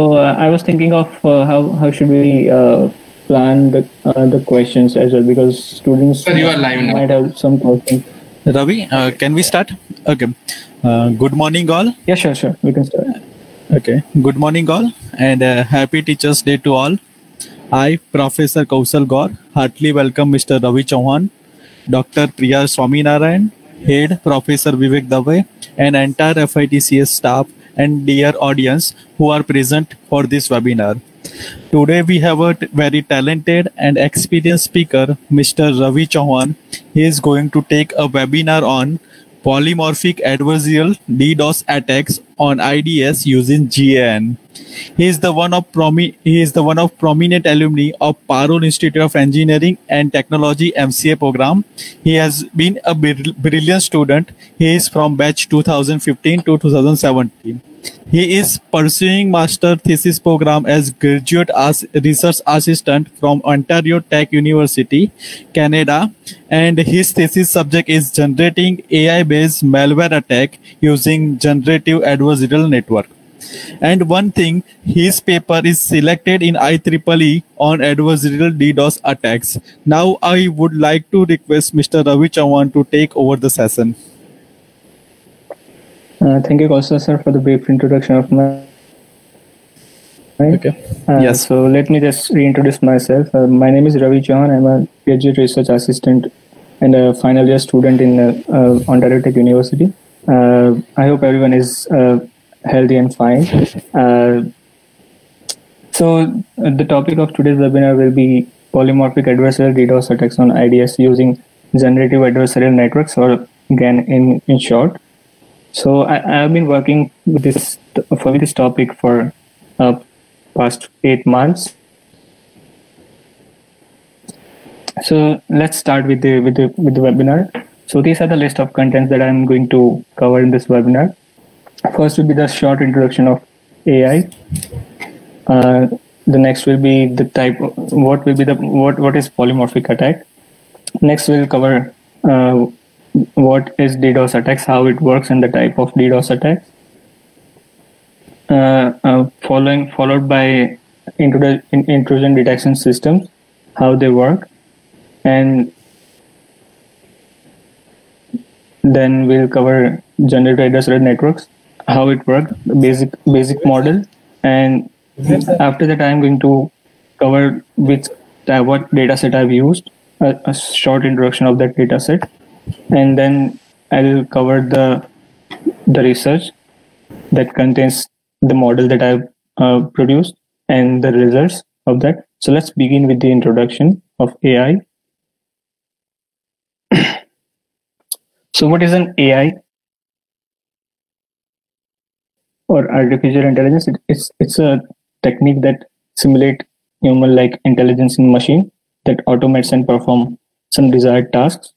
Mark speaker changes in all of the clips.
Speaker 1: So uh, I was thinking of uh, how how should we uh, plan the uh, the questions as well because students
Speaker 2: Sir, you are live now.
Speaker 1: might have some questions.
Speaker 3: Ravi, uh, can we start? Okay. Uh, good morning, all.
Speaker 1: Yeah, sure, sure. We can start.
Speaker 3: Okay. Good morning, all, and uh, happy Teachers' Day to all. I, Professor Kausal Gaur, heartily welcome Mr. Ravi Chauhan, Dr. Priya Swaminarayan, Head Professor Vivek Dave, and entire FITCS staff and dear audience who are present for this webinar. Today we have a very talented and experienced speaker, Mr. Ravi Chauhan. He is going to take a webinar on polymorphic adversarial DDoS attacks on IDS using GAN. He is the one of promi- he is the one of prominent alumni of Parul Institute of Engineering and Technology MCA program. He has been a br- brilliant student. He is from batch 2015 to 2017. He is pursuing master thesis program as graduate as research assistant from Ontario Tech University, Canada, and his thesis subject is generating AI-based malware attack using generative adversarial network. And one thing, his paper is selected in IEEE on adversarial DDoS attacks. Now I would like to request Mr. Ravi Chauhan to take over the session.
Speaker 1: Uh, thank you, Kausa sir, for the brief introduction of my.
Speaker 3: Okay.
Speaker 1: Uh,
Speaker 3: Yes.
Speaker 1: So let me just reintroduce myself. Uh, my name is Ravi Chauhan. I'm a graduate research assistant and a final year student in uh, uh, Ontario Tech University. Uh, I hope everyone is uh, healthy and fine. Uh, so uh, the topic of today's webinar will be polymorphic adversarial DDoS attacks on IDS using generative adversarial networks or GAN in, in short. So I, I have been working with this for this topic for uh, past eight months. So let's start with the with the with the webinar. So these are the list of contents that I'm going to cover in this webinar. First will be the short introduction of AI. Uh, the next will be the type. What will be the what what is polymorphic attack? Next we'll cover uh, what is DDoS attacks, how it works, and the type of DDoS attacks. Uh, uh, following followed by intrusion detection systems, how they work, and then we'll cover generated adversarial networks, how it works, basic basic model, and after that I'm going to cover which uh, what data set I've used, a, a short introduction of that data set, and then I'll cover the the research that contains the model that I've uh, produced and the results of that. So let's begin with the introduction of AI. so what is an AI or artificial intelligence? It, it's it's a technique that simulate human-like intelligence in machine that automates and perform some desired tasks.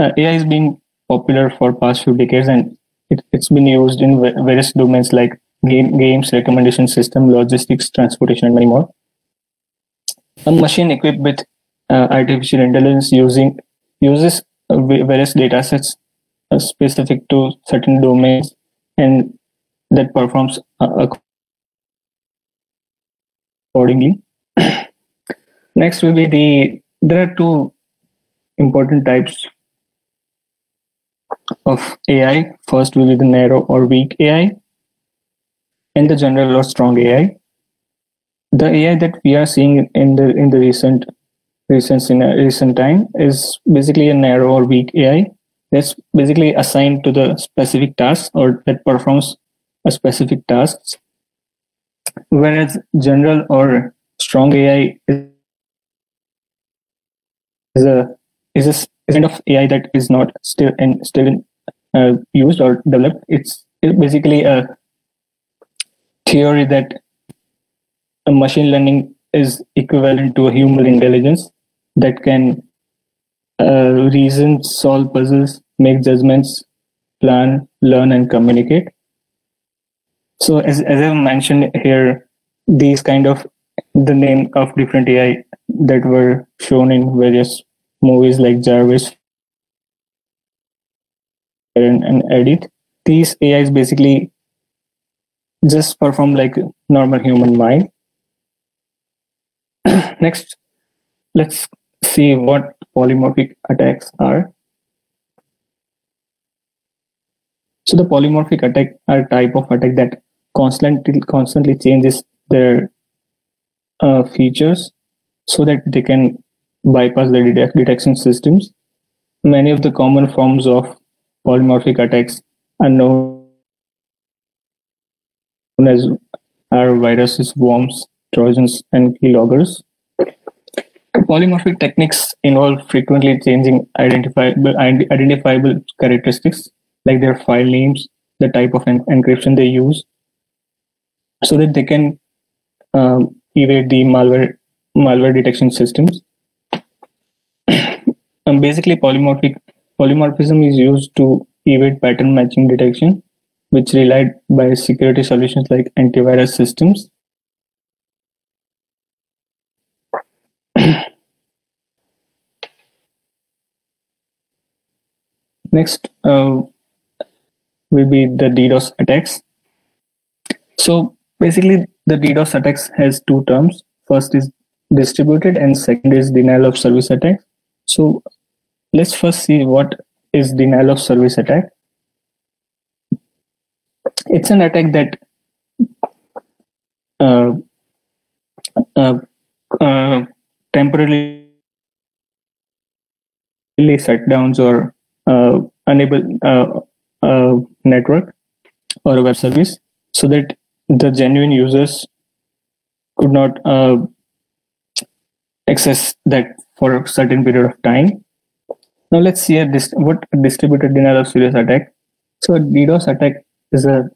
Speaker 1: Uh, AI has been popular for past few decades and it, it's been used in various domains like game, games, recommendation system, logistics, transportation, and many more. A machine equipped with uh, artificial intelligence using uses uh, various data sets uh, specific to certain domains and that performs uh, accordingly. Next will be the there are two important types of AI. First will be the narrow or weak AI, and the general or strong AI. The AI that we are seeing in the in the recent recent in recent time is basically a narrow or weak AI that's basically assigned to the specific task or that performs a specific tasks. Whereas general or strong AI is a is a kind of AI that is not still and still in, uh, used or developed. It's, basically a theory that a machine learning is equivalent to a human intelligence that can uh, reason, solve puzzles, make judgments, plan, learn, and communicate. So, as as I mentioned here, these kind of the name of different AI that were shown in various movies like Jarvis and, and Edith. These AIs basically just perform like normal human mind. Next, let's see what polymorphic attacks are. So the polymorphic attack are type of attack that constantly constantly changes their uh, features so that they can bypass the detect detection systems. Many of the common forms of polymorphic attacks are known as are viruses, worms, trojans, and keyloggers. Polymorphic techniques involve frequently changing identifiable, identifiable characteristics like their file names, the type of en encryption they use, so that they can um, evade the malware malware detection systems. Um, basically, polymorphic polymorphism is used to evade pattern matching detection, which relied by security solutions like antivirus systems. Next uh, will be the DDoS attacks. So basically, the DDoS attacks has two terms. First is distributed, and second is denial of service attack. So let's first see what is denial of service attack. It's an attack that uh, uh, uh, temporarily shutdowns or uh, enable uh, uh, network or a web service so that the genuine users could not access that for a certain period of time. Now let's see a what distributed denial of service attack. So DDoS attack is a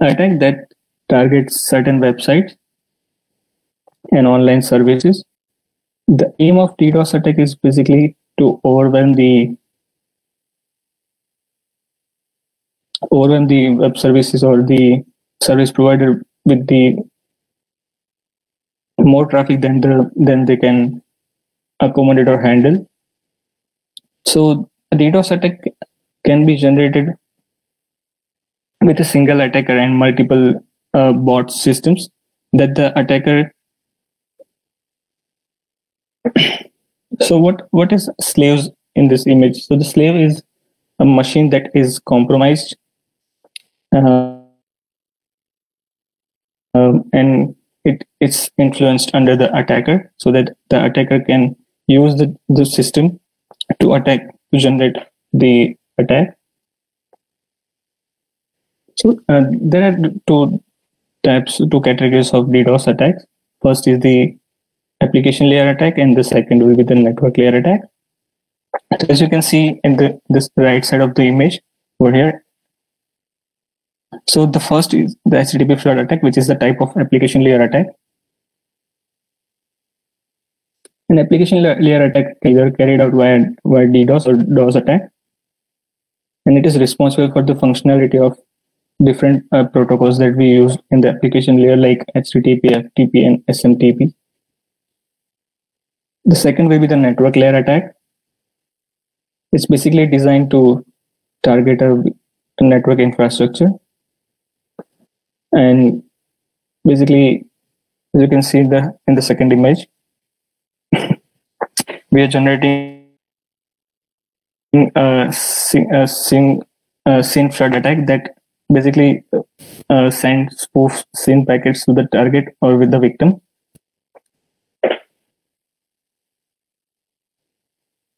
Speaker 1: attack that targets certain websites and online services. The aim of DDoS attack is basically to overwhelm the overwhelm the web services or the service provider with the more traffic than the than they can accommodate or handle. So a DDoS attack can be generated with a single attacker and multiple uh, bot systems that the attacker so what what is slaves in this image so the slave is a machine that is compromised uh, um, and it it's influenced under the attacker so that the attacker can use the, the system to attack to generate the attack. So uh, there are two types two categories of ddos attacks. First is the application layer attack and the second will be the network layer attack. As you can see in the this right side of the image over here. So the first is the HTTP flood attack, which is the type of application layer attack. An application layer attack either carried out via, via DDoS or DOS attack. And it is responsible for the functionality of different uh, protocols that we use in the application layer like HTTP, FTP, and SMTP. The second will be the network layer attack. It's basically designed to target a network infrastructure and basically as you can see the in the second image we are generating a SYN, a SYN, a SYN flood attack that basically uh, sends spoof SYN packets to the target or with the victim.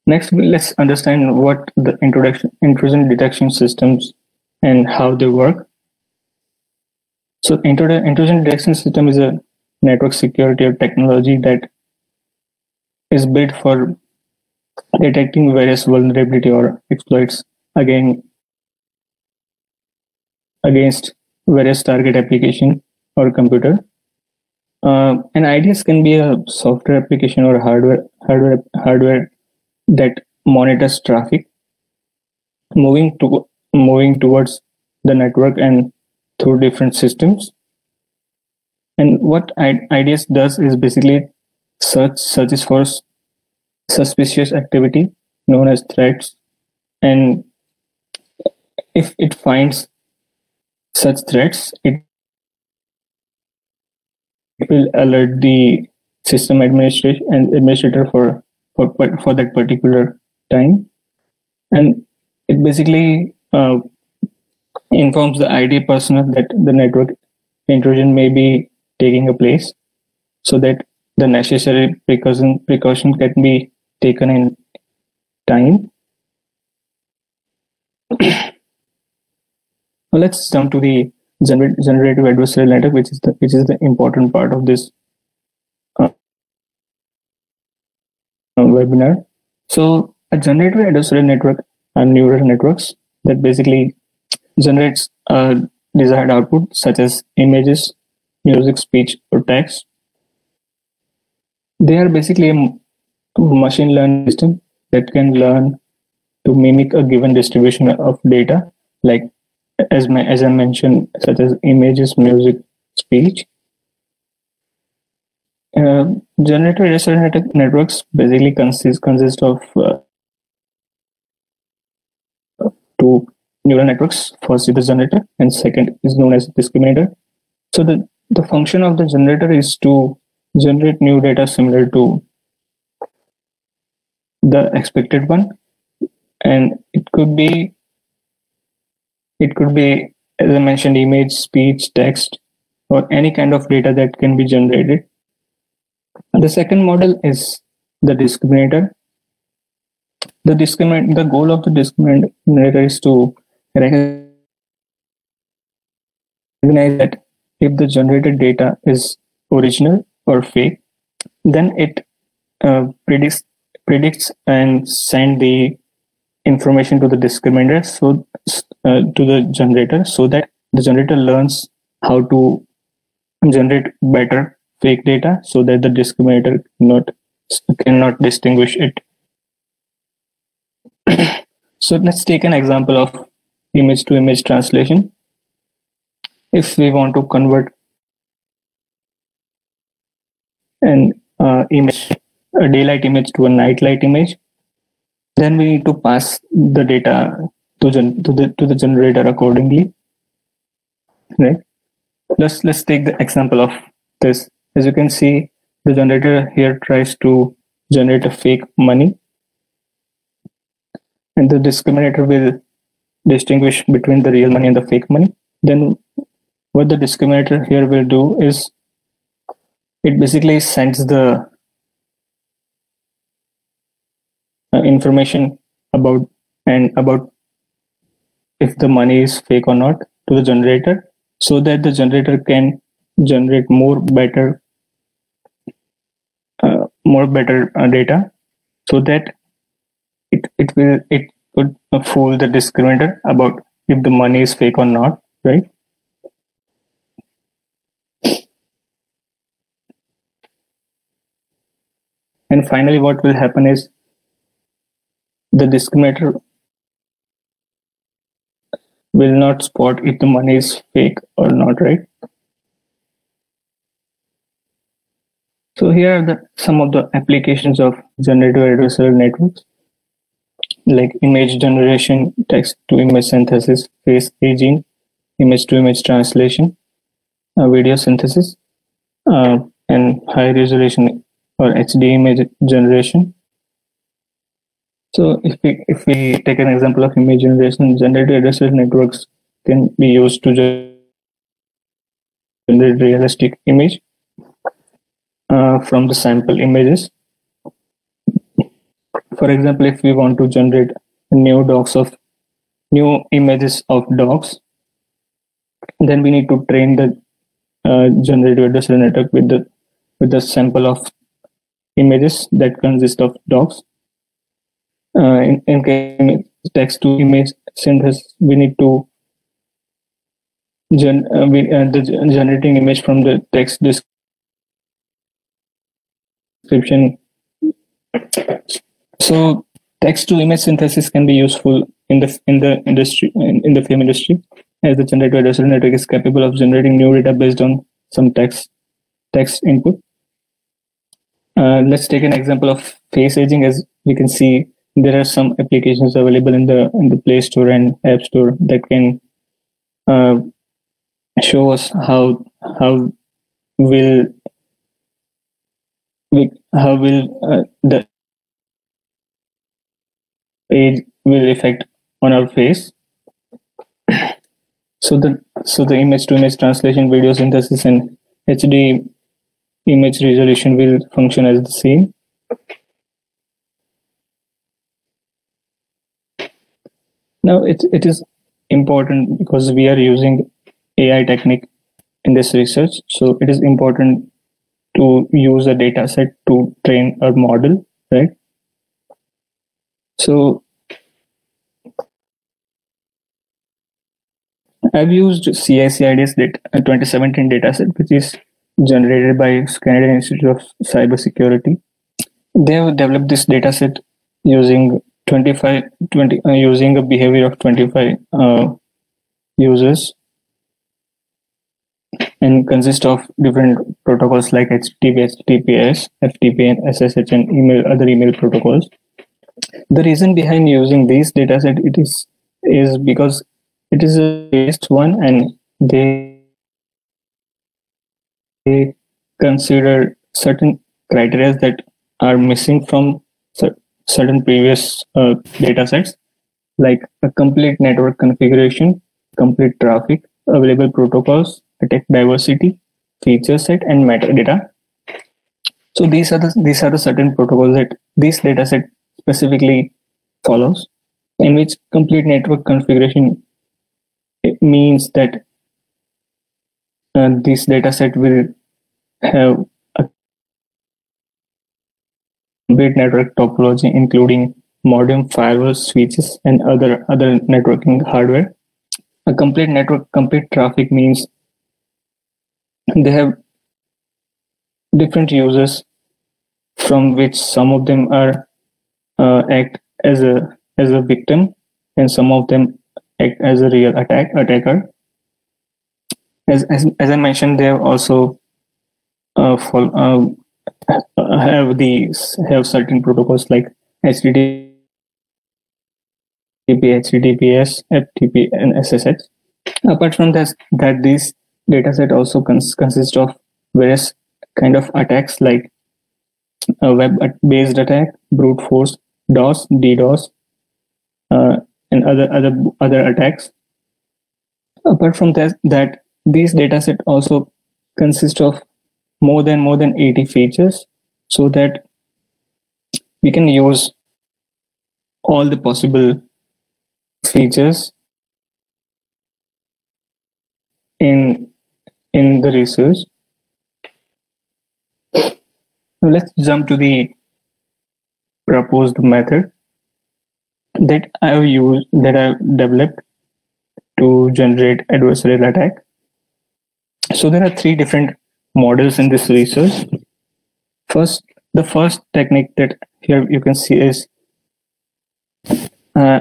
Speaker 1: Next, let's understand what the introduction, intrusion detection systems and how they work. So intrusion detection system is a network security technology that is built for detecting various vulnerability or exploits again against various target application or computer. Uh, and IDS can be a software application or hardware hardware hardware that monitors traffic moving to moving towards the network and through different systems. And what IDS does is basically search searches for suspicious activity known as threats, and if it finds such threats, it will alert the system administration and administrator for for for that particular time, and it basically uh, informs the IT personnel that the network intrusion may be taking a place, so that the necessary precaution precaution can be taken in time. well, let's jump to the gener- generative adversarial network, which is the which is the important part of this uh, webinar. So, a generative adversarial network are neural networks that basically generates a desired output, such as images, music, speech, or text. They are basically a machine learning system that can learn to mimic a given distribution of data, like as, my, as I mentioned, such as images, music, speech. Uh, generative adversarial networks basically consist consist of uh, two neural networks. First is the generator, and second is known as discriminator. So the the function of the generator is to generate new data similar to the expected one, and it could be it could be, as I mentioned, image, speech, text, or any kind of data that can be generated. The second model is the discriminator. The discriminate the goal of the discriminator is to recognize that if the generated data is original or fake, then it uh, predicts predicts and send the information to the discriminator so uh, to the generator so that the generator learns how to generate better fake data so that the discriminator not cannot distinguish it. So let's take an example of image to image translation. If we want to convert an uh, image a daylight image to a nightlight image. Then we need to pass the data to, gen- to the to the generator accordingly. Right? Let's let's take the example of this. As you can see the generator here tries to generate a fake money. And the discriminator will distinguish between the real money and the fake money. Then what the discriminator here will do is it basically sends the uh, information about and about if the money is fake or not to the generator so that the generator can generate more better uh, more better uh, data so that it, it will it could fool the discriminator about if the money is fake or not right and finally what will happen is the discriminator will not spot if the money is fake or not, right? So here are the, some of the applications of generative adversarial networks, like image generation, text to image synthesis, face aging, image to image translation, uh, video synthesis, uh, and high resolution or HD image generation, so if we if we take an example of image generation, generative adversarial networks can be used to generate realistic image uh, from the sample images. For example, if we want to generate new dogs of new images of dogs, then we need to train the uh, generative adversarial network with the with the sample of images that consist of dogs uh, in, in text to image synthesis, we need to gen, uh, we, uh, the generating image from the text description. So text to image synthesis can be useful in the in the industry in, in the film industry as the generative adversarial network is capable of generating new data based on some text text input. Uh, let's take an example of face aging as we can see there are some applications available in the in the play store and app store that can uh, show us how how will how will uh, the age will affect on our face. So the so the image to image translation, video synthesis, and HD image resolution will function as the same. Now it, it is important because we are using AI technique in this research. So it is important to use a data set to train a model, right? So I've used CICIDS data, 2017 dataset, which is generated by Canadian Institute of Cybersecurity. They have developed this dataset using 25 20 uh, using a behavior of 25 uh, users and consist of different protocols like HTTP, HTTPS, FTP, and SSH, and email other email protocols. The reason behind using these dataset it is is because it is a based one, and they, they consider certain criteria that are missing from certain previous uh, data sets like a complete network configuration, complete traffic, available protocols, attack diversity, feature set, and metadata. So these are the these are the certain protocols that this data set specifically follows, in which complete network configuration it means that this data set will have a complete network topology, including modem, firewall, switches, and other, other networking hardware. A complete network, complete traffic means they have different users from which some of them are uh, act as a as a victim and some of them act as a real attack attacker as as, as i mentioned they have also uh, for, uh, have these have certain protocols like HTTP, HTTPS, FTP, and SSH. Apart from this, that this dataset also cons- consists of various kind of attacks like a web-based attack, brute force, DOS, DDoS, uh, and other other other attacks. Apart from that, that these dataset also consist of more than more than 80 features so that we can use all the possible features in in the research Now let's jump to the proposed method that I've used that I've developed to generate adversarial attack. So there are three different models in this research. First, the first technique that here you can see is uh,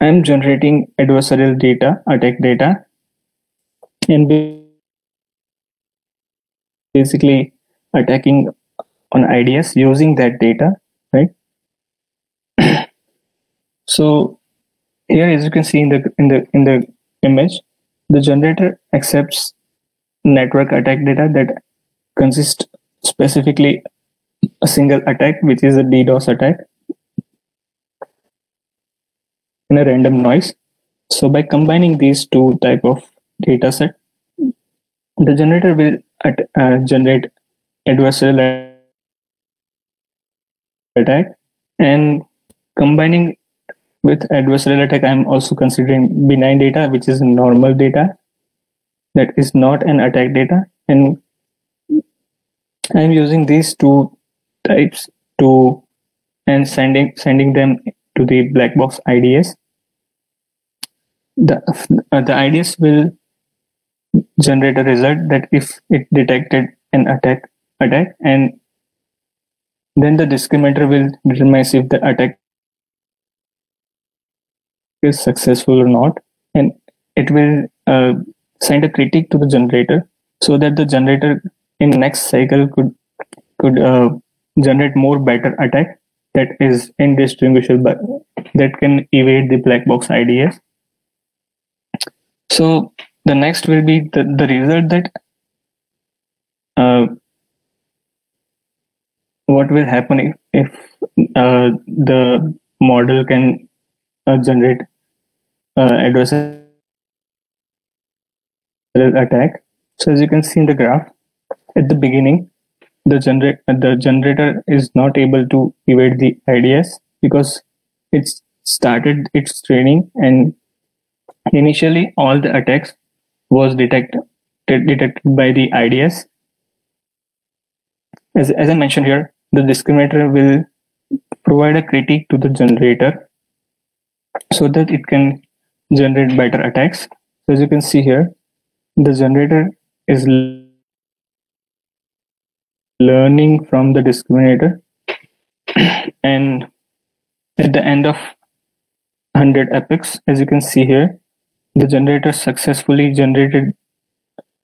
Speaker 1: I'm generating adversarial data, attack data, and basically attacking on IDS using that data, right? so here, as you can see in the in the in the image, the generator accepts network attack data that consists specifically a single attack, which is a DDoS attack in a random noise. So by combining these two type of data set, the generator will at, uh, generate adversarial attack and combining with adversarial attack, I'm also considering benign data, which is normal data that is not an attack data and I'm using these two types to and sending sending them to the black box IDS. The uh, the IDS will generate a result that if it detected an attack attack and then the discriminator will determine if the attack is successful or not and it will uh, send a critique to the generator so that the generator in next cycle could could uh, generate more better attack that is indistinguishable but that can evade the black box IDS. So the next will be the, the result that uh, what will happen if, if uh, the model can uh, generate Uh, adversarial attack. So as you can see in the graph, at the beginning, the generate the generator is not able to evade the IDS because it's started its training and initially all the attacks was detected detected by the IDS. As, as I mentioned here, the discriminator will provide a critique to the generator so that it can generate better attacks. As you can see here, the generator is learning from the discriminator and at the end of 100 epochs, as you can see here, the generator successfully generated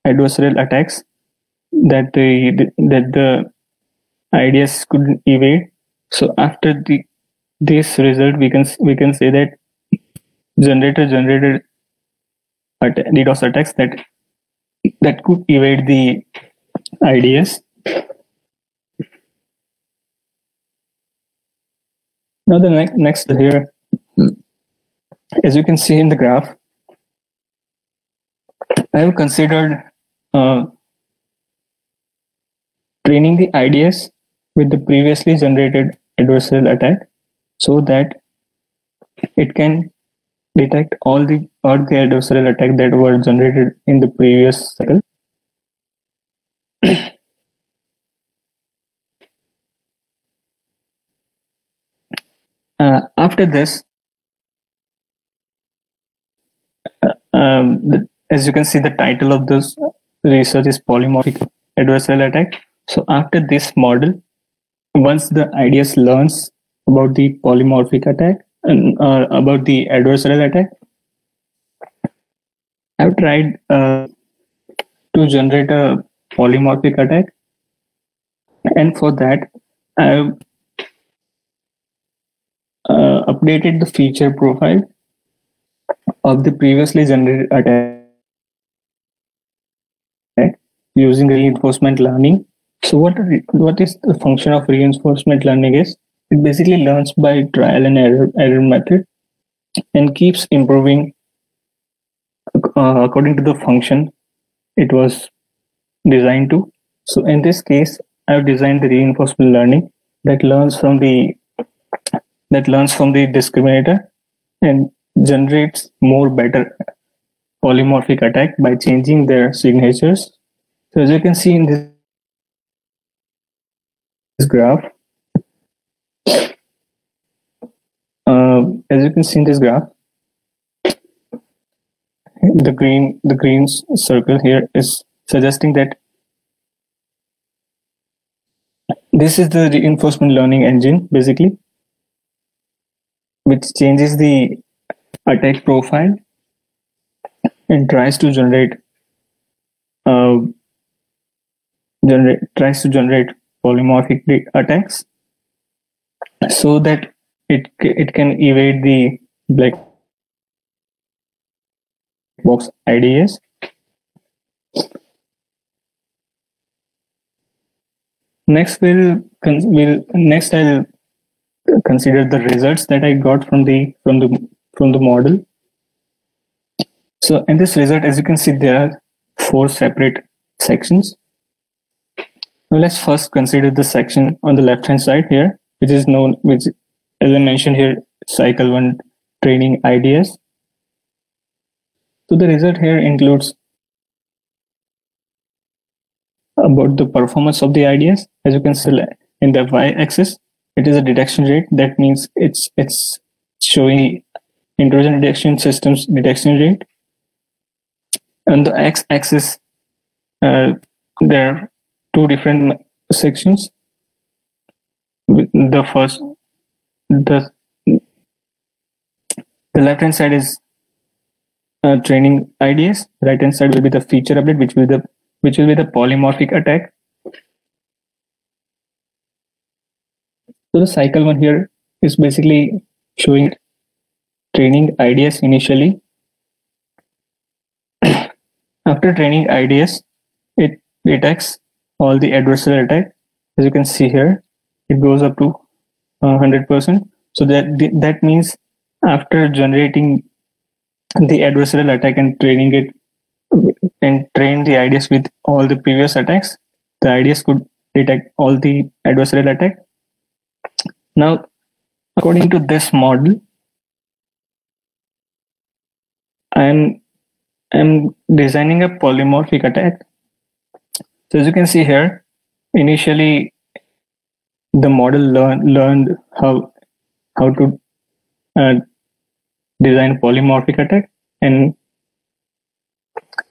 Speaker 1: adversarial attacks that the that the IDS couldn't evade. So after the this result, we can we can say that generator generated DDoS attacks that that could evade the IDS. Now the next next here, as you can see in the graph, I have considered uh, training the IDS with the previously generated adversarial attack so that it can detect all the the adversarial attack that were generated in the previous cycle. uh, after this, uh, um, the, as you can see, the title of this research is polymorphic adversarial attack. So after this model, once the IDS learns about the polymorphic attack and uh, about the adversarial attack, I've tried uh, to generate a polymorphic attack, and for that, I've uh, updated the feature profile of the previously generated attack using reinforcement learning. So what what is the function of reinforcement learning is it basically learns by trial and error, error method and keeps improving uh, according to the function it was designed to. So in this case, I've designed the reinforcement learning that learns from the that learns from the discriminator and generates more better polymorphic attack by changing their signatures so as you can see in this, this graph, uh, as you can see in this graph, the green the green circle here is suggesting that this is the reinforcement learning engine basically which changes the attack profile and tries to generate uh, generate tries to generate polymorphic attacks so that it it can evade the black box IDS. Next, we'll will next I'll consider the results that I got from the from the from the model. So in this result, as you can see, there are four separate sections. Now let's first consider the section on the left hand side here, which is known, which as I mentioned here, cycle one training IDS. So the result here includes about the performance of the IDS. As you can see in the y-axis, it is a detection rate. That means it's it's showing intrusion detection systems detection rate. On the x-axis, uh, there two different sections. The first, the the left hand side is uh, training IDS. Right hand side will be the feature update, which will be the which will be the polymorphic attack. So the cycle one here is basically showing training IDS initially. After training IDS, it detects all the adversarial attack as you can see here it goes up to Uh, 100%. So that that means after generating the adversarial attack and training it and train the IDS with all the previous attacks, the IDS could detect all the adversarial attack. Now, according to this model, I'm I'm designing a polymorphic attack. So as you can see here, initially the model learn, learned how how to uh, design polymorphic attack and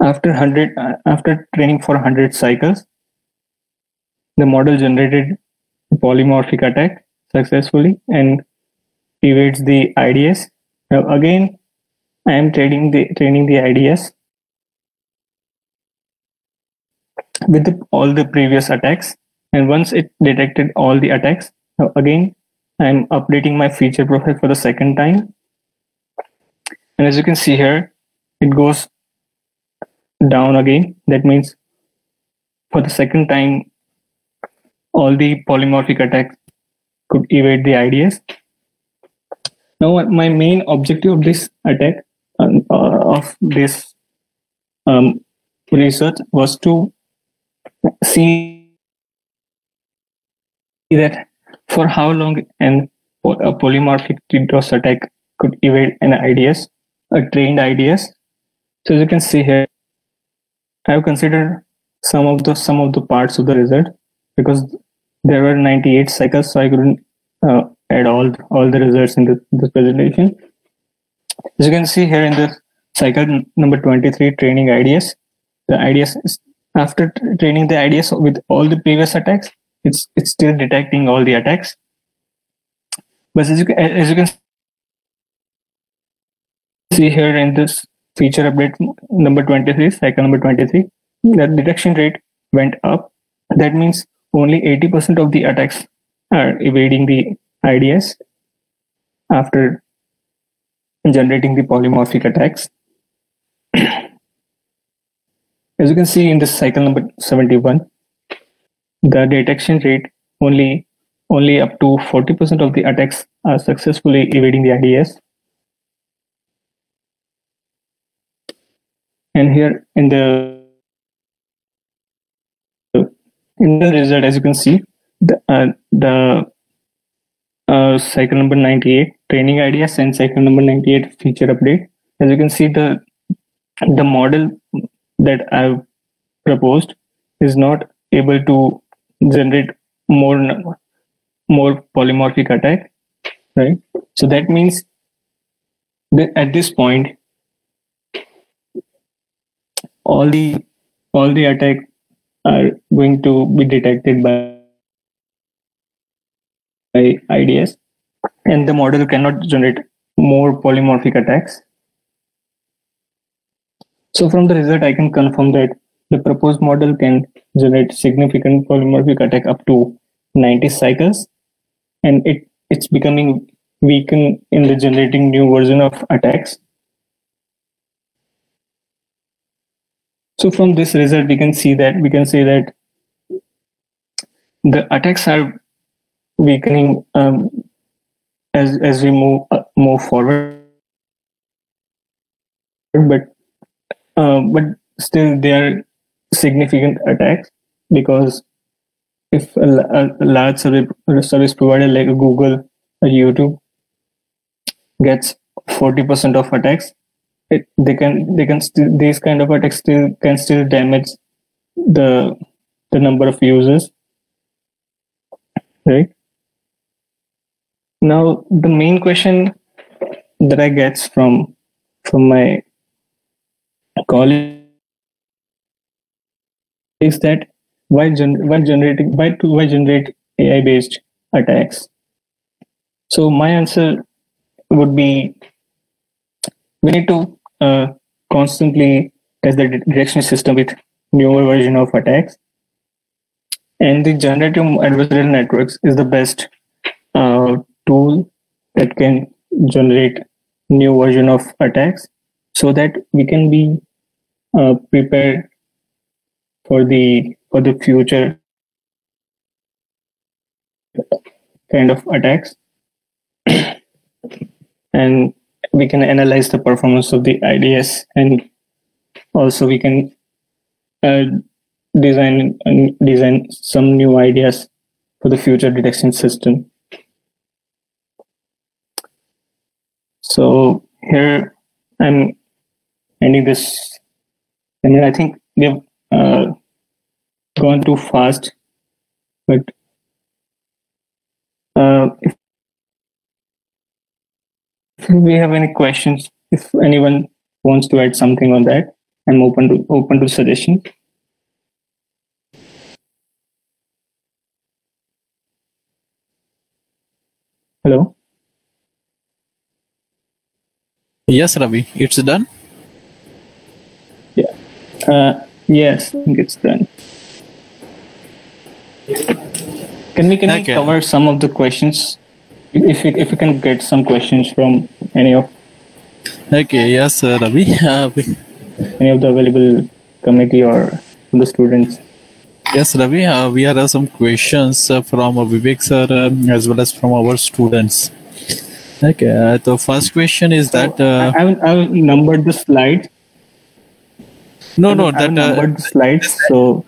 Speaker 1: after 100 uh, after training for 100 cycles the model generated polymorphic attack successfully and evades the IDS. Now again, I am training the training the IDS with the, all the previous attacks. And once it detected all the attacks, again, I'm updating my feature profile for the second time. And as you can see here, it goes down again. That means for the second time, all the polymorphic attacks could evade the IDS. Now, my main objective of this attack, uh, of this um, research, was to see that for how long an a polymorphic DDoS attack could evade an IDS, a trained IDS. So as you can see here, I have considered some of the some of the parts of the result because there were 98 cycles, so I couldn't uh, add all all the results in this, this presentation. As you can see here in the cycle number 23 training IDS, the IDS is, after training the IDS with all the previous attacks, it's it's still detecting all the attacks. But as you can, as you can see here in this feature update number 23, cycle number 23, the detection rate went up. That means only 80% of the attacks are evading the IDS after generating the polymorphic attacks. As you can see in this cycle number 71, the detection rate only only up to 40% of the attacks are successfully evading the IDS. And here in the in the result, as you can see, the, uh, the uh, cycle number 98 training IDS and cycle number 98 feature update. As you can see, the the model that I've proposed is not able to generate more more polymorphic attack, right? So that means that at this point, all the all the attack are going to be detected by, by IDS and the model cannot generate more polymorphic attacks. So from the result, I can confirm that the proposed model can generate significant polymorphic attack up to 90 cycles and it, it's becoming weakened in the generating new version of attacks. So from this result, we can see that we can say that the attacks are weakening um, as as we move uh, move forward, but uh, but still they are significant attacks because if a, a large service, provider like Google or YouTube gets 40% of attacks, it, they can they can still these kind of attacks still can still damage the the number of users right? Now the main question that i get from from my colleague is that why, gen- why generating why to why generate ai based attacks so my answer would be we need to uh, constantly test the detection system with newer version of attacks. And the generative adversarial networks is the best uh, tool that can generate new version of attacks so that we can be uh, prepared for the for the future kind of attacks. and we can analyze the performance of the IDS and also we can uh, design design some new ideas for the future detection system. So here I'm ending this. I mean, I think we've uh, gone too fast, but uh, if, if we have any questions, if anyone wants to add something on that, I'm open to open to suggestion. Hello.
Speaker 3: Yes, Ravi, it's done.
Speaker 1: Yeah. Uh, yes, I think it's done. Can we can we cover some of the questions? If we, if we can get some questions from any of
Speaker 3: Okay, yes, uh, Ravi. Uh,
Speaker 1: any of the available committee or the students.
Speaker 3: yes, Ravi. Uh, we have some questions uh, from uh, Vivek sir um, as well as from our students. Okay, uh, the first question is that uh,
Speaker 1: I I haven't numbered the slides.
Speaker 3: No, no, that uh,
Speaker 1: numbered slides. So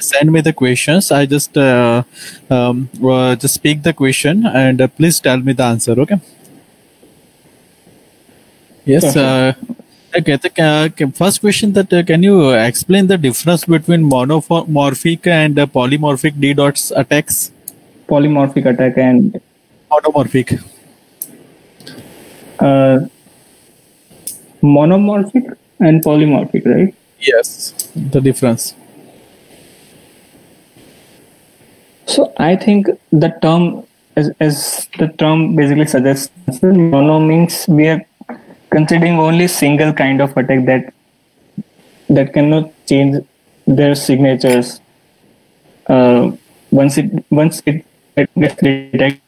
Speaker 3: send me the questions. I just uh, um, uh, just speak the question and uh, please tell me the answer. Okay. Yes. Uh, okay. The uh, first question that uh, can you explain the difference between monomorphic and uh, polymorphic DDoS attacks?
Speaker 1: polymorphic attack and
Speaker 3: Monomorphic.
Speaker 1: uh, monomorphic and polymorphic, right?
Speaker 3: Yes. The difference.
Speaker 1: So I think the term, as, as the term basically suggests, mono means we are considering only single kind of attack that that cannot change their signatures uh, once it once it, it gets detected.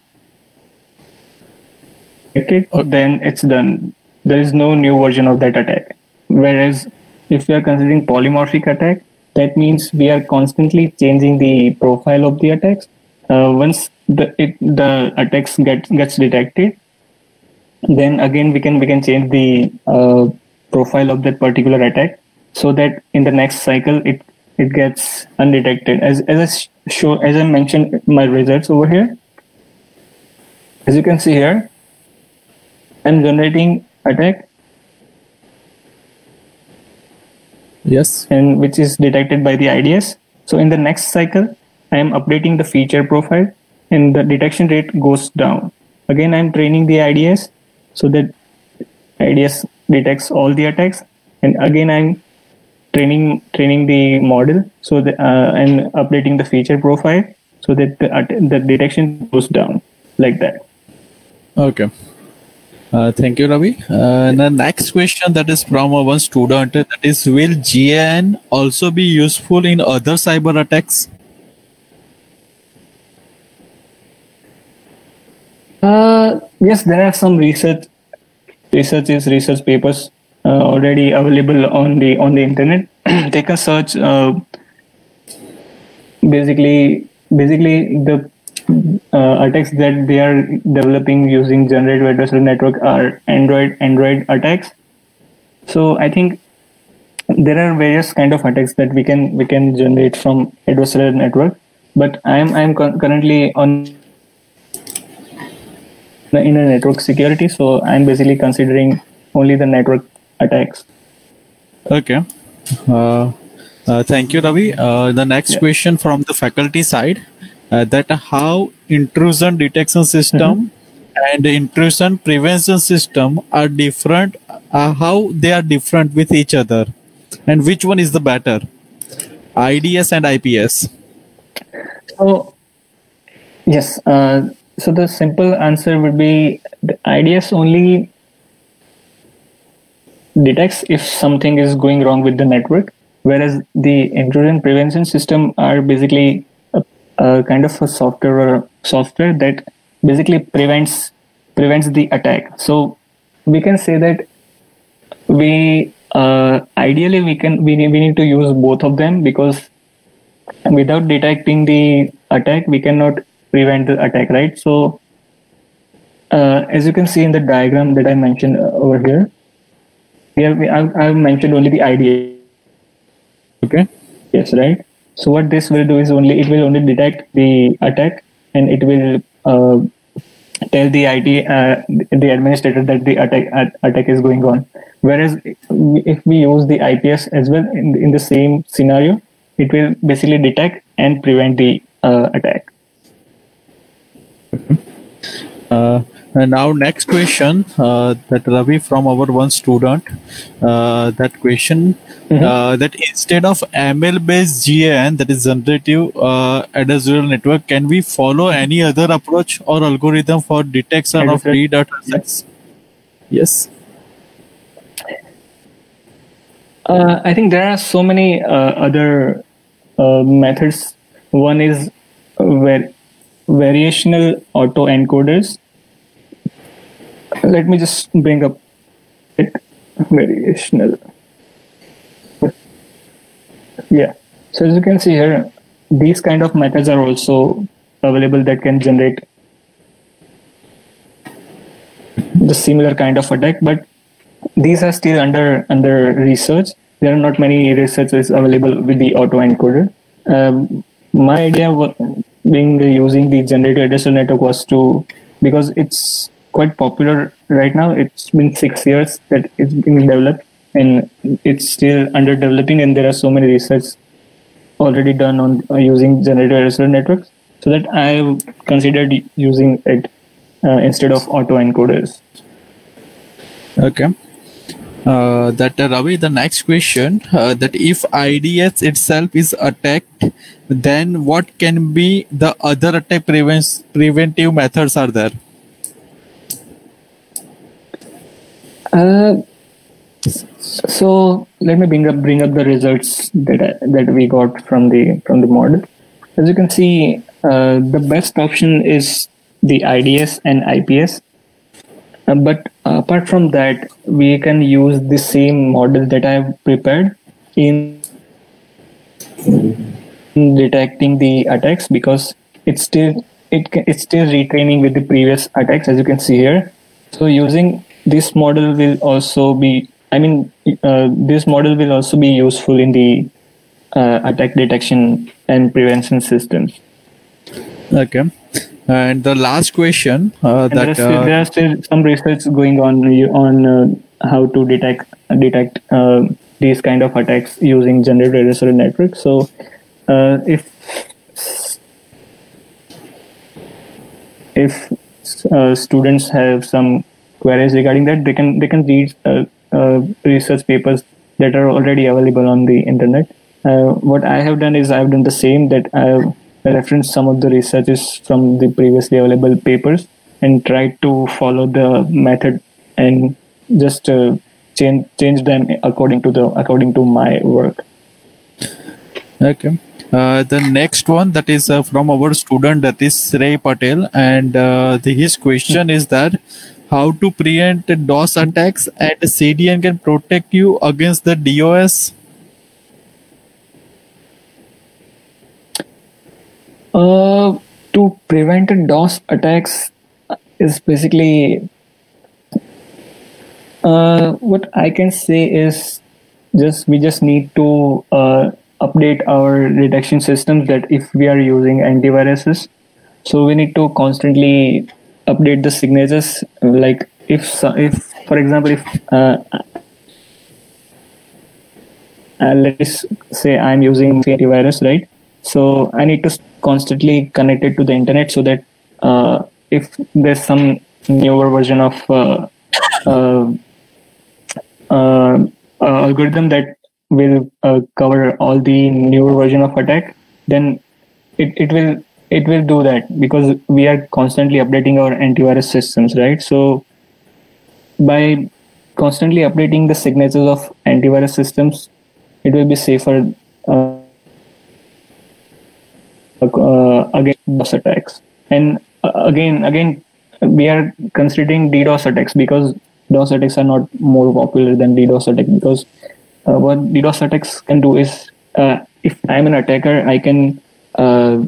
Speaker 1: Then it's done. There is no new version of that attack. Whereas if we are considering polymorphic attack, that means we are constantly changing the profile of the attacks. Uh, once the it, the attacks get gets detected, then again we can we can change the uh, profile of that particular attack so that in the next cycle it it gets undetected. As as I sh- show as I mentioned my results over here, as you can see here, I'm generating attack
Speaker 3: Yes.
Speaker 1: and which is detected by the IDS. So in the next cycle, I am updating the feature profile and the detection rate goes down. Again, I'm training the IDS so that IDS detects all the attacks. And again, I'm training training the model so that uh, and updating the feature profile so that the, the detection goes down like that.
Speaker 3: Okay. Uh, thank you, Ravi. Uh, the next question that is from one student that is Will GAN also be useful in other cyber attacks?
Speaker 1: Uh, yes, there are some research researches, research papers uh, already available on the on the internet. they can search uh, basically basically the uh, attacks that they are developing using generative adversarial network are Android Android attacks. So I think there are various kind of attacks that we can we can generate from adversarial network. But I'm I'm cu- currently on the inner network security, so I'm basically considering only the network attacks.
Speaker 3: Okay. Uh, uh, thank you, Ravi. Uh, the next
Speaker 1: Yeah.
Speaker 3: question from the faculty side uh, that how intrusion detection system and intrusion prevention system are different, uh, how they are different with each other, and which one is the better, IDS and IPS?
Speaker 1: So, yes. Uh, so the simple answer would be the IDS only detects if something is going wrong with the network, whereas the intrusion prevention system are basically a, kind of a software or software that basically prevents prevents the attack. So we can say that we uh, ideally we can we need, we need to use both of them because without detecting the attack we cannot prevent the attack, right? So uh, as you can see in the diagram that I mentioned uh, over here, here we, I've, I've mentioned only the IDS.
Speaker 3: Okay.
Speaker 1: Yes, right. So what this will do is only it will only detect the attack and it will uh, tell the ID uh, the administrator that the attack attack is going on. Whereas if we use the IPS as well in, in the same scenario, it will basically detect and prevent the uh, attack.
Speaker 3: Uh, and now next question uh, that Ravi from our one student uh, that question
Speaker 1: Mhm.
Speaker 3: uh, that instead of ML based GAN that is generative uh, adversarial network can we follow any other approach or algorithm for detection of free data sets? Yes.
Speaker 1: Uh, I think there are so many uh, other uh, methods. One is var- variational auto encoders. Let me just bring up it. Variational. Yeah. So as you can see here, these kind of methods are also available that can generate the similar kind of attack, but these are still under under research. There are not many researchers available with the autoencoder. Um, my idea being using the generative adversarial network was to because it's quite popular right now. It's been six years that it's been developed and it's still under developing, and there are so many research already done on uh, using generative adversarial networks. So that I considered using it uh, instead of autoencoders.
Speaker 3: Okay. Uh, that uh, Ravi, the next question uh, that if IDS itself is attacked, then what can be the other attack prevents preventive methods are there?
Speaker 1: Uh, so let me bring up bring up the results that I, that we got from the from the model. As you can see, uh, the best option is the IDS and IPS. Uh, but apart from that, we can use the same model that I have prepared in in detecting the attacks because it's still it it's still retraining with the previous attacks as you can see here. So using this model will also be I mean uh, this model will also be useful in the uh, attack detection and prevention systems.
Speaker 3: Okay. And the last question uh,
Speaker 1: And there, are
Speaker 3: that
Speaker 1: still,
Speaker 3: uh,
Speaker 1: there are still some research going on on uh, how to detect detect uh, these kind of attacks using generative adversarial networks. So, uh, if if uh, students have some queries regarding that, they can they can read uh, uh, research papers that are already available on the internet. Uh, what I have done is I've done the same that I've referenced some of the researches from the previously available papers and tried to follow the method and just uh, change change them according to the according to my work.
Speaker 3: Okay. Uh, the next one that is uh, from our student that is Srey Patel and the, his question is that how to prevent DOS attacks and CDN can protect you against the DOS.
Speaker 1: Uh, to prevent DOS attacks is basically uh, what I can say is just we just need to uh, update our detection systems that if we are using antiviruses, so we need to constantly update the signatures. Like if if for example if uh, uh, let's say I'm using antivirus, right? So I need to constantly connect it to the internet so that uh, if there's some newer version of uh, uh, uh, algorithm that will cover all the newer version of attack, then it, it will it will do that because we are constantly updating our antivirus systems, right? So by constantly updating the signatures of antivirus systems, it will be safer uh, uh, against DOS attacks. And uh, again, again, we are considering DDoS attacks because DOS attacks are not more popular than DDoS attack because uh, what DDoS attacks can do is uh, if I'm an attacker, I can uh,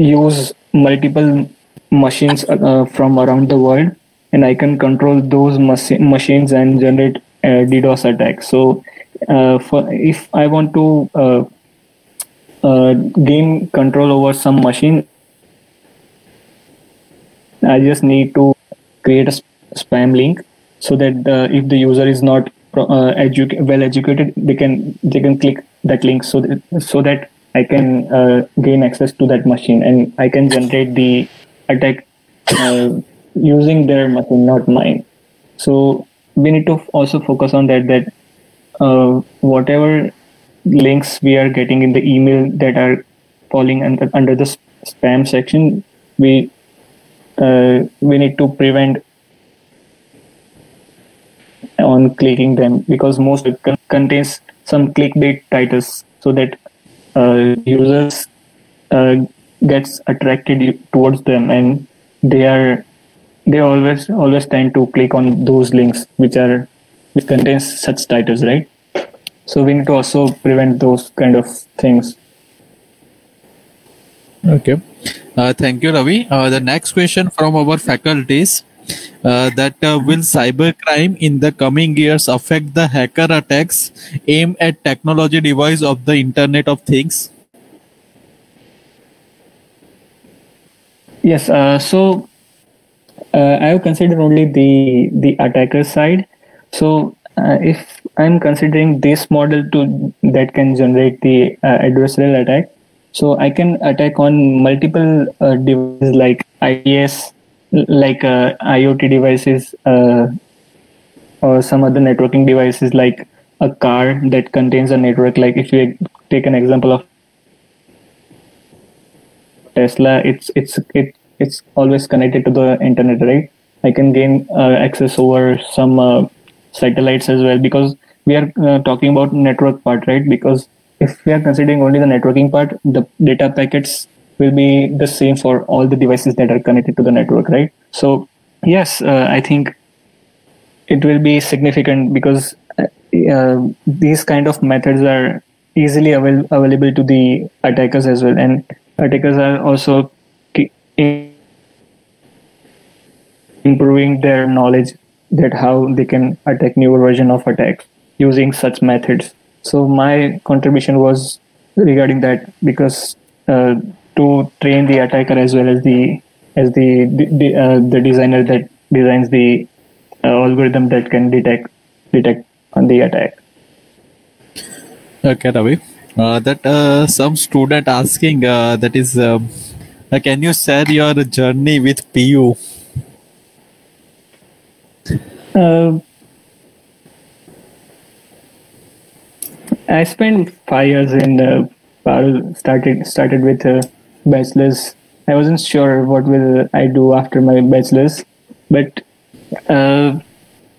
Speaker 1: use multiple machines uh, from around the world and I can control those machines and generate a DDoS attack. So, uh, for if I want to uh, uh, gain control over some machine, I just need to create a spam link so that if the user is not uh, well educated, they can they can click that link so that, so that I can uh, gain access to that machine and I can generate the attack uh, using their machine, not mine. So we need to also focus on that. That uh, whatever links we are getting in the email that are falling under under the spam section, we uh, we need to prevent on clicking them because most con- contains some clickbait titles so that users uh, gets attracted towards them and they are they always always tend to click on those links which are which contains such titles right? So we need to also prevent those kind of things.
Speaker 3: Okay. Uh, thank you ravi. Uh, the next question from our faculties uh, that uh, will cybercrime in the coming years affect the hacker attacks aimed at technology device of the internet of things
Speaker 1: yes uh, so uh, I have considered only the the attacker side. So uh, if I'm considering this model to that can generate the uh, adversarial attack, so I can attack on multiple devices like IDS, like uh, IoT devices, uh, or some other networking devices like a car that contains a network. Like if you take an example of Tesla, it's it's it it's always connected to the internet right i can gain uh, access over some uh, satellites as well because we are uh, talking about network part right because if we are considering only the networking part the data packets will be the same for all the devices that are connected to the network right? So yes uh, i think it will be significant because uh, uh, these kind of methods are easily avail- available to the attackers as well. And attackers are also improving their knowledge that how they can attack newer version of attacks using such methods. So my contribution was regarding that because uh, to train the attacker as well as the as the the, uh, the designer that designs the uh, algorithm that can detect detect on the attack
Speaker 3: okay ravi uh, that uh, some student asking uh, that is um, can you share your journey with pu
Speaker 1: uh, I spent five years in uh, Parul. Started started with bachelor's. I wasn't sure what will I do after my bachelor's, but uh,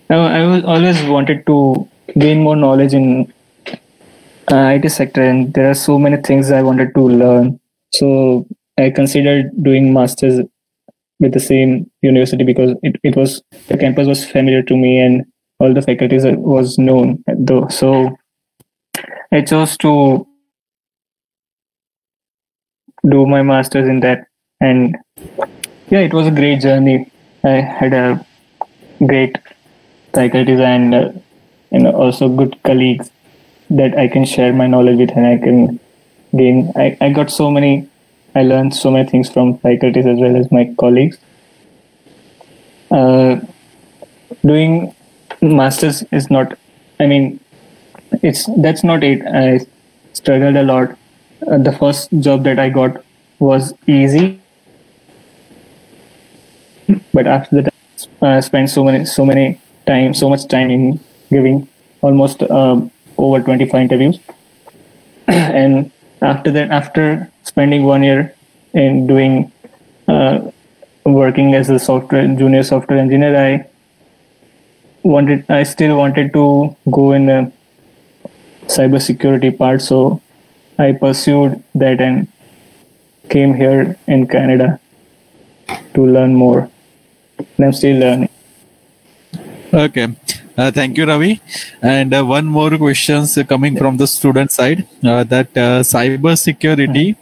Speaker 1: I, I was always wanted to gain more knowledge in uh, IT sector, and there are so many things I wanted to learn. So I considered doing masters with the same university because it, it was the campus was familiar to me and all the faculties was known though so i chose to do my masters in that and yeah it was a great journey i had a great faculties and uh, and also good colleagues that i can share my knowledge with and i can gain i, I got so many I learned so many things from faculties as well as my colleagues. Uh, doing masters is not, I mean, it's that's not it. I struggled a lot. Uh, the first job that I got was easy, but after that, I spent so many so many time so much time in giving almost uh, over 25 interviews. And after that after spending one year in doing uh, working as a software junior software engineer i wanted i still wanted to go in the cybersecurity part. So i pursued that and came here in canada to learn more. And i'm still learning.
Speaker 3: Okay. Uh, thank you, Ravi. And uh, one more questions coming from the student side uh, that uh, cyber security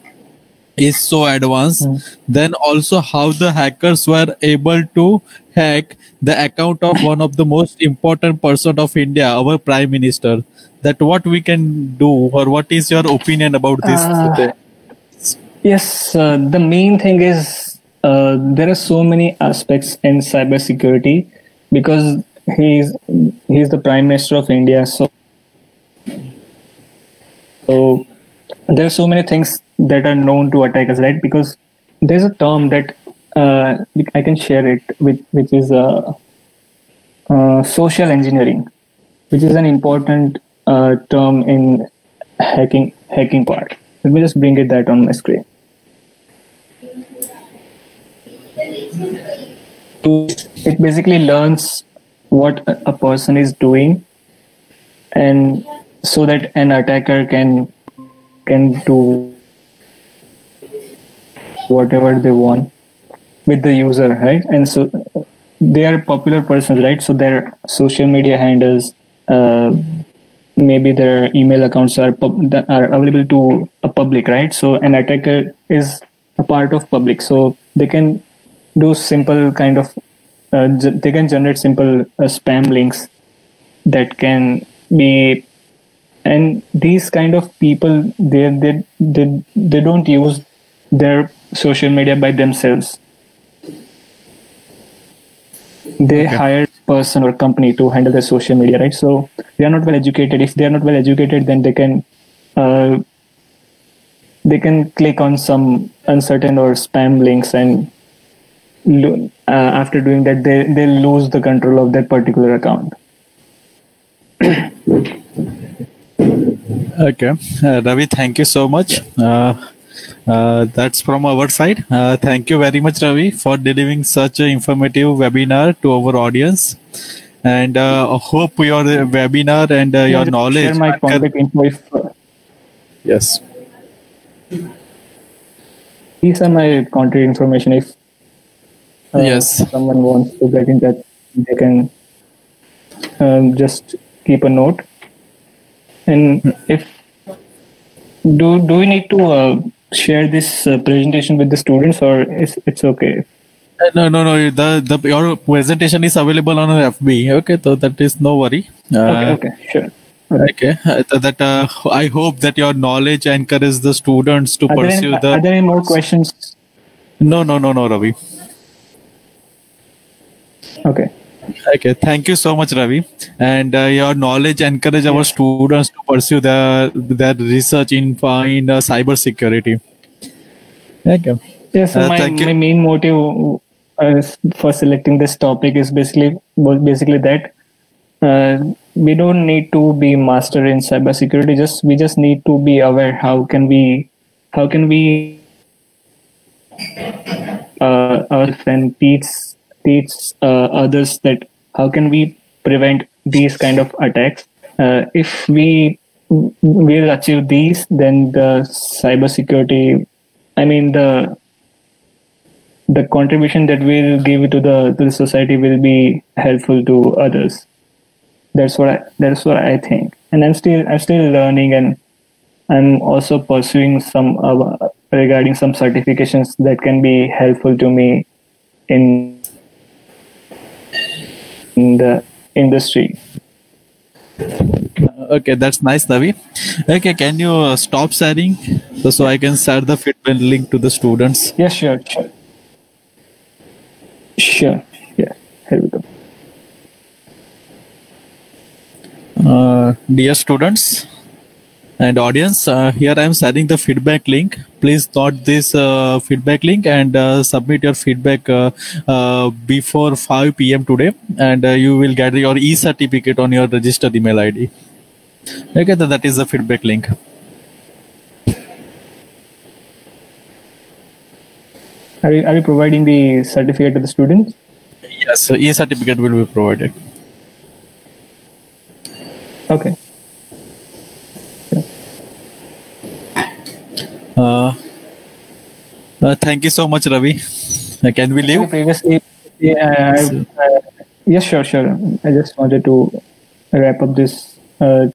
Speaker 3: is so advanced then also how the hackers were able to hack the account of one of the most important person of india our prime minister that what we can do or what is your opinion about this
Speaker 1: Uh, Yes, uh, the main thing is uh, there are so many aspects in cybersecurity because he's he's the prime minister of India. So, so there are so many things that are known to attackers, right? Because there's a term that uh, I can share it with, which is uh, uh, social engineering, which is an important uh, term in hacking hacking part. Let me just bring it that on my screen. It basically learns what a person is doing, and so that an attacker can can do whatever they want with the user, right? And so they are popular persons, right? So their social media handles, uh, maybe their email accounts are pub- that are available to a public, right? So an attacker is a part of public, so they can do simple kind of uh, ge- they can generate simple uh, spam links that can be and these kind of people they they they, they don't use their social media by themselves. They hire person or company to handle their social media right? So they are not well educated. If they are not well educated then they can uh, they can click on some uncertain or spam links and lo- uh, after doing that they they lose the control of that particular account.
Speaker 3: Okay, uh, Ravi, thank you so much. Uh, uh, that's from our side. Uh, thank you very much, Ravi, for delivering such an informative webinar to our audience. And uh, hope your webinar and uh, your knowledge.
Speaker 1: share my contact info if
Speaker 3: Yes.
Speaker 1: these are my contact information if uh,
Speaker 3: Yes.
Speaker 1: someone wants to get in touch they can um, just keep a note and if do do we need to uh, share this uh, presentation with the students or is it's okay
Speaker 3: Uh, No, no, no. The, the your presentation is available on FB. Okay, so that is no worry. Uh,
Speaker 1: okay okay sure
Speaker 3: Okay, uh, that uh, I hope that your knowledge encourages the students to
Speaker 1: are
Speaker 3: pursue
Speaker 1: any,
Speaker 3: the.
Speaker 1: are there any more questions
Speaker 3: No, no, no, no, Ravi.
Speaker 1: okay
Speaker 3: Okay, thank you so much, Ravi. And uh, your knowledge encourage our students to pursue their their research in in uh, cyber security. Okay.
Speaker 1: Yes, so
Speaker 3: Uh,
Speaker 1: my, my main motive uh, for selecting this topic is basically basically that uh, we don't need to be master in cybersecurity. Just we just need to be aware. How can we? How can we? Uh, our friend teach teach uh, others that how can we prevent these kind of attacks? Uh, if we will achieve these, then the cybersecurity I mean the the contribution that we'll give to the to the society will be helpful to others. That's what I, that's what I think. And I'm still I'm still learning and I'm also pursuing some uh, regarding some certifications that can be helpful to me in in the industry.
Speaker 3: Okay, that's nice, Ravi. Okay, can you uh, stop sharing so, so I can share the feedback link to the students?
Speaker 1: Yes, sure, sure, sure. Yeah, here we go.
Speaker 3: Uh, dear students and audience, uh, here I am sharing the feedback link. Please note this uh, feedback link and uh, submit your feedback uh, uh, before 5 p.m. today, and uh, you will get your e-certificate on your registered email ID. Okay, so that is the feedback link.
Speaker 1: Are you, are you providing the certificate to the students?
Speaker 3: Yes, so e-certificate will be provided.
Speaker 1: Okay.
Speaker 3: Uh, uh, thank you so much, Ravi. Uh, can we leave?
Speaker 1: Previously, yeah, uh, yes, sure, sure. I just wanted to wrap up this uh,